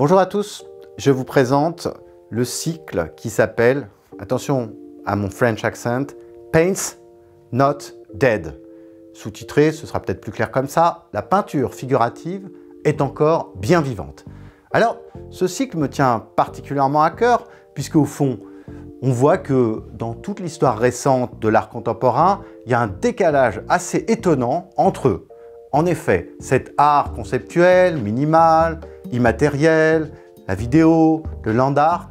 Bonjour à tous, je vous présente le cycle qui s'appelle, attention à mon French accent, Paints Not Dead. Sous-titré, ce sera peut-être plus clair comme ça, la peinture figurative est encore bien vivante. Alors, ce cycle me tient particulièrement à cœur, puisque au fond, on voit que dans toute l'histoire récente de l'art contemporain, il y a un décalage assez étonnant entre, en effet, cet art conceptuel, minimal, immatériel, la vidéo, le land art,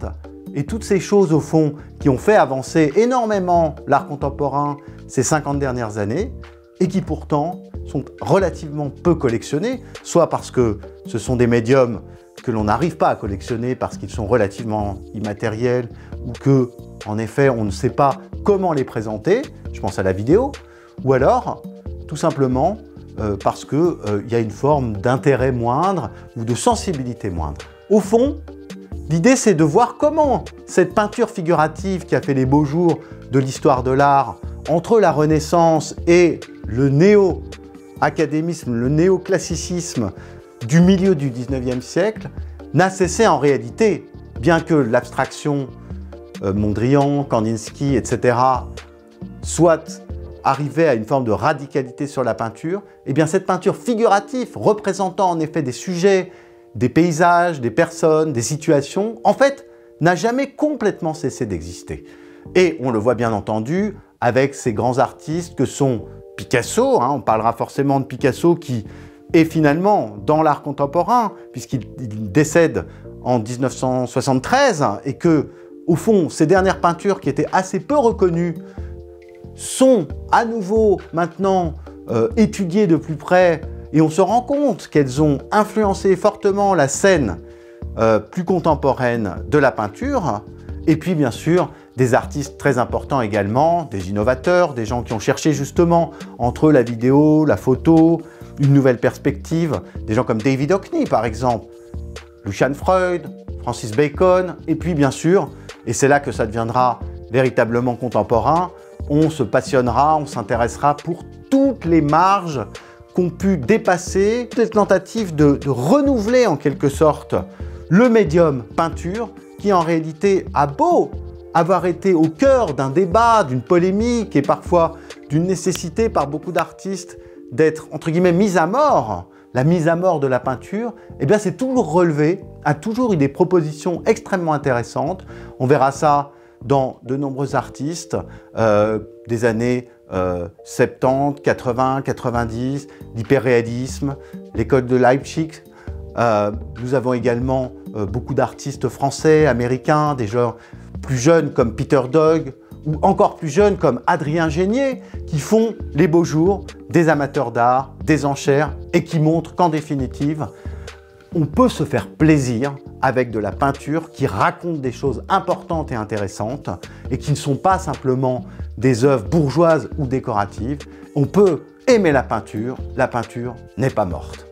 et toutes ces choses au fond qui ont fait avancer énormément l'art contemporain ces 50 dernières années, et qui pourtant sont relativement peu collectionnés, soit parce que ce sont des médiums que l'on n'arrive pas à collectionner parce qu'ils sont relativement immatériels, ou que, en effet, on ne sait pas comment les présenter, je pense à la vidéo, ou alors, tout simplement, euh, parce qu'il euh, y a une forme d'intérêt moindre ou de sensibilité moindre. Au fond, l'idée c'est de voir comment cette peinture figurative qui a fait les beaux jours de l'histoire de l'art entre la Renaissance et le néo-académisme, le néo-classicisme du milieu du 19e siècle, n'a cessé en réalité, bien que l'abstraction euh, Mondrian, Kandinsky, etc., soit arrivée à une forme de radicalité sur la peinture, eh bien cette peinture figurative, représentant en effet des sujets, des paysages, des personnes, des situations, en fait, n'a jamais complètement cessé d'exister. Et on le voit bien entendu avec ces grands artistes que sont Picasso, hein, on parlera forcément de Picasso qui est finalement dans l'art contemporain, puisqu'il décède en 1973, et que, au fond, ces dernières peintures qui étaient assez peu reconnues sont à nouveau maintenant euh, étudiées de plus près, et on se rend compte qu'elles ont influencé fortement la scène euh, plus contemporaine de la peinture, et puis bien sûr des artistes très importants également, des innovateurs, des gens qui ont cherché justement entre la vidéo, la photo, une nouvelle perspective, des gens comme David Hockney par exemple, Lucian Freud, Francis Bacon, et puis bien sûr, et c'est là que ça deviendra véritablement contemporain, on se passionnera, on s'intéressera pour toutes les marges qu'ont pu dépasser, toutes les tentatives de, de renouveler en quelque sorte le médium peinture, qui en réalité a beau avoir été au cœur d'un débat, d'une polémique et parfois d'une nécessité par beaucoup d'artistes d'être entre guillemets mise à mort, la mise à mort de la peinture, eh bien c'est toujours relevé, a toujours eu des propositions extrêmement intéressantes. On verra ça dans de nombreux artistes euh, des années 70, 80, 90, l'hyperréalisme, l'école de Leipzig. Euh, nous avons également euh, beaucoup d'artistes français, américains, des gens plus jeunes comme Peter Dog ou encore plus jeunes comme Adrien Génier qui font les beaux jours des amateurs d'art, des enchères et qui montrent qu'en définitive, on peut se faire plaisir avec de la peinture qui raconte des choses importantes et intéressantes et qui ne sont pas simplement des œuvres bourgeoises ou décoratives. On peut aimer la peinture, la peinture n'est pas morte.